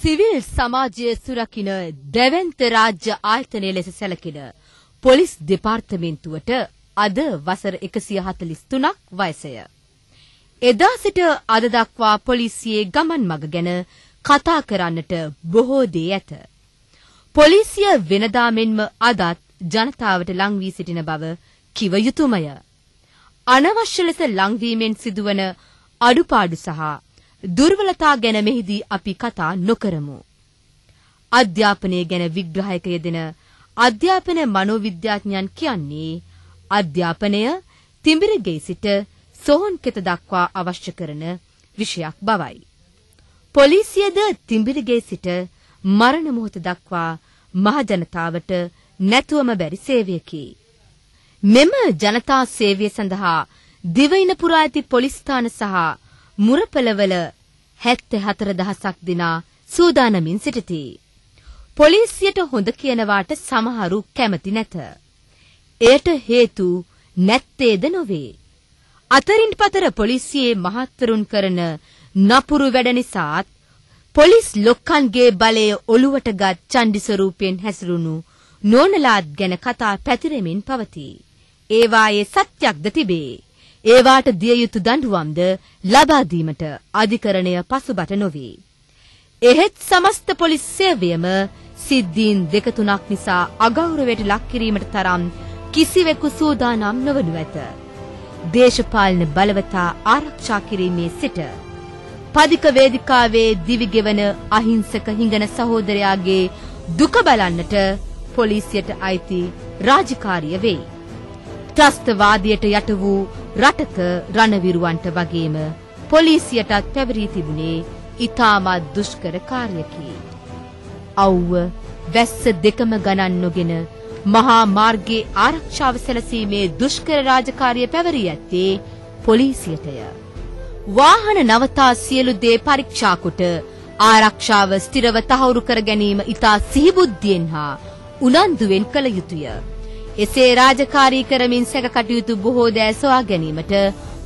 Civil සමාජය සුරකින දැවැන්ත රාජ්‍ය ආයතනය ලෙස සැලකෙන පොලිස් දෙපාර්තමේන්තුවට අද වසර 143ක් වයසය. එදා සිට අද දක්වා පොලිසියේ ගමන් මඟ ගැන කතා කරන්නට බොහෝ දේ ඇත. පොලිසිය වෙනදා මෙන්ම අදත් ජනතාවට ලං වී සිටින බව කිව යුතුයමය. අනවශ්‍ය ලෙස ලංවීමෙන් සිදුවන අඩුපාඩු සහ දුර්වලතා ගැන මෙහිදී අපි කතා නොකරමු. අධ්‍යාපනය ගැන විග්‍රහයක යෙදෙන අධ්‍යාපන මනෝවිද්‍යාඥයන් කියන්නේ අධ්‍යාපනය තිඹිරගෙයි සිට සොහොන් කෙත දක්වා අවශ්‍ය කරන විෂයක් බවයි. පොලිසියද තිඹිරගෙයි සිට මරණ මොහොත දක්වා මහජනතාවට නැතුවම බැරි සේවයකි. මෙම ජනතා සේවය සඳහා දිවයින පුරා ඇති පොලිස් ස්ථාන සහ මුරපලවල 74 දහසක් දිනා සූදානමින් සිටිති. පොලිසියට හොඳ කියනවාට සමහරු කැමති නැත. එයට හේතු නැත්තේද නොවේ. අතරින් පතර පොලිසියේ මහත්වරුන් කරන නපුරු වැඩ නිසාත් පොලිස් ලොක්කන්ගේ බලය ඔලුවටගත් චණ්ඩි ස්වරූපයෙන් හැසිරුණු නෝනලාත් ගැන කතා පැතිරෙමින් පවතී. ඒවායේ සත්‍යක්ද තිබේ. ඒවාට දිය යුතු දඬුවම්ද ලබා දීමට අධිකරණය පසුබට නොවේ. එහෙත් සමස්ත පොලිස් සේවයම සිද්ධීන් දෙක තුනක් නිසා අගෞරවයට ලක් කිරීමට තරම් කිසිවෙකු සූදානම් නොවනු ඇත. දේශපාලන බලවතා ආරක්ෂා කිරීමේ සිට පදික වේදිකාවේ දිවිගෙවන අහිංසක හිඟන සහෝදරයාගේ දුක බලන්නට පොලිසියට අයිති රාජකාරිය වෙයි. ත්‍රස්තවාදයට යට වූ රටක රණවිරුවන්ට වගේම පොලිසියටත් පැවරී තිබුණේ ඊටමත් දුෂ්කර කාර්යකි. අවුව වැස්ස දෙකම ගණන් නොගෙන මහා මාර්ගයේ ආරක්ෂාව සැලසීමේ දුෂ්කර රාජකාරිය පැවරී ඇත්තේ පොලිසියටය. වාහන නවතා සියලු දේ පරීක්ෂා කොට ආරක්ෂාව ස්ථිරව තහවුරු කර ගැනීම ඉතා සිහිබුද්ධියෙන් හා උනන්දුවෙන් කළ යුතුය. එසේ රාජකාරී කරමින් සැක කටයුතු බොහෝ දෑ සොයා ගැනීමට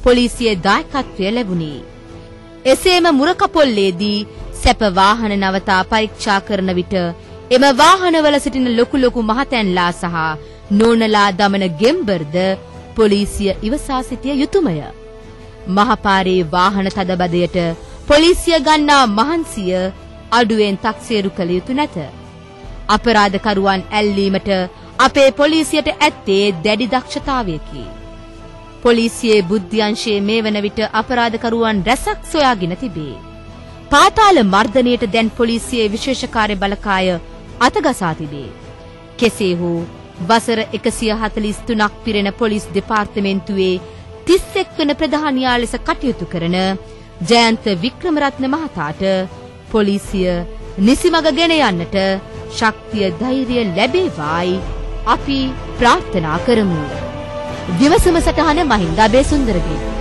පොලිසිය දායකත්වය ලැබුණේ. එසේම මුරකපොල්ලේදී සැප වාහන නවතා පරීක්ෂා කරන විට එම වාහනවල සිටින ලොකු ලොකු මහතැන්ලා සහ නෝනලා දමන ගෙම්බර්ද පොලිසිය ඉවසා සිටිය යුතුයමය. මහපාරේ වාහන තදබදයට පොලිසිය ගන්නා මහන්සිය අඩුවෙන් තක්සේරු කළ යුතු නැත. අපරාධකරුවන් ඇල්ලීමට අපේ පොලිසියට ඇත්තේ දැඩි දක්ෂතාවයකි. පොලිසියේ බුද්ධ්‍යංශයේ මේ වන විට අපරාධකරුවන් රැසක් සොයාගෙන තිබේ. පාතාල මර්ධනයට දැන් පොලිසියේ විශේෂ කාර්ය බලකාය අතගසා තිබේ. කෙසේ හෝ වසර 143ක් පිරෙන පොලිස් දෙපාර්තමේන්තුවේ 31 වන ප්‍රධානියා ලෙස කටයුතු කරන ජයන්ත වික්‍රමරත්න මහතාට පොලිසිය නිසිමග ගෙන යන්නට ශක්තිය ධෛර්යය ලැබේවායි අපි ප්‍රාර්ථනා කරමු. දිවසම සටහන මහින්දා බේසුන්දරගේ